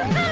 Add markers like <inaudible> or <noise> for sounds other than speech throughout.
Ha <laughs>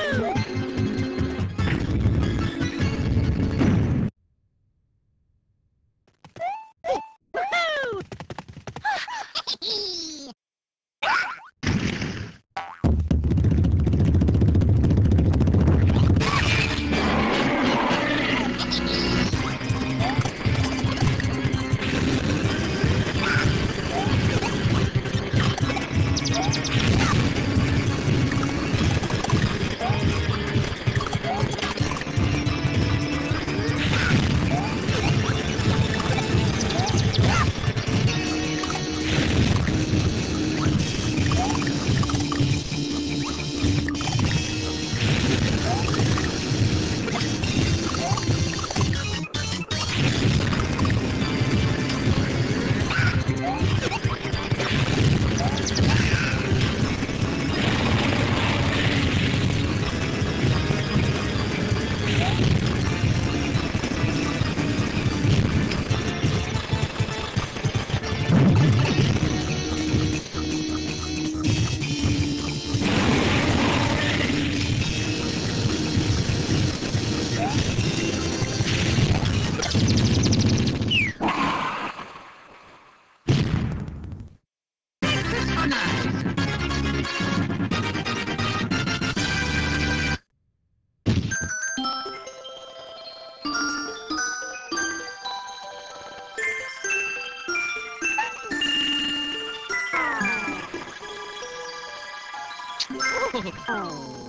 Oh.